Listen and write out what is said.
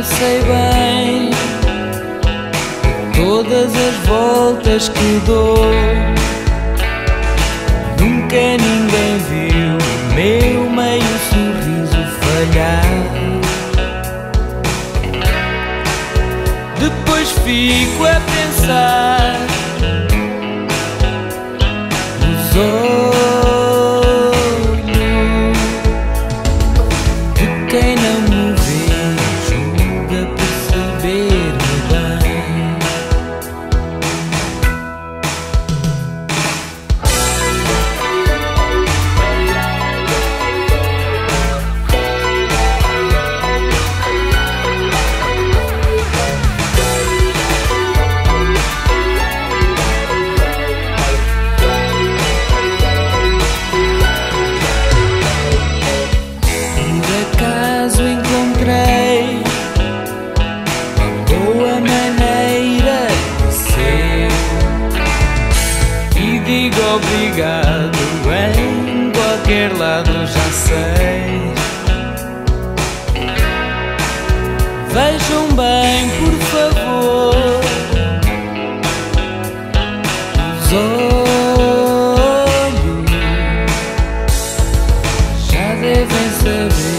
eu sei bem todas as voltas que dou. Nunca ninguém viu. sei. Vejam bem, por favor. Os olhos já devem saber.